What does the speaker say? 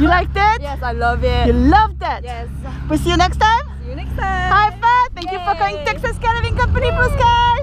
You liked it? Yes, I love it. You loved it? Yes. We'll see you next time. See you next time. High five. Thank you for calling Texas Skydiving Company Blue Sky.